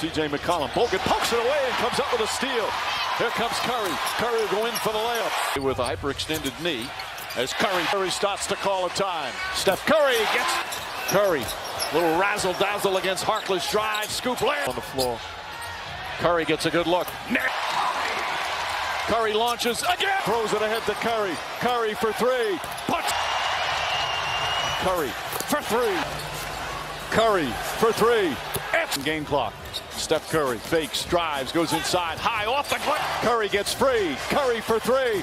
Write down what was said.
C.J. McCollum. Bogut pokes it away and comes up with a steal. Here comes Curry. Curry will go in for the layup with a hyperextended knee as Curry. Curry starts to call a time. Steph Curry gets Curry. Little razzle dazzle against Harkless drive. Scoop layup on the floor. Curry gets a good look. Curry launches again. Throws it ahead to Curry. Curry for three. Punch. Curry for three. Curry for three. Game clock. Steph Curry fakes, drives, goes inside, high off the glass. Curry gets free. Curry for three.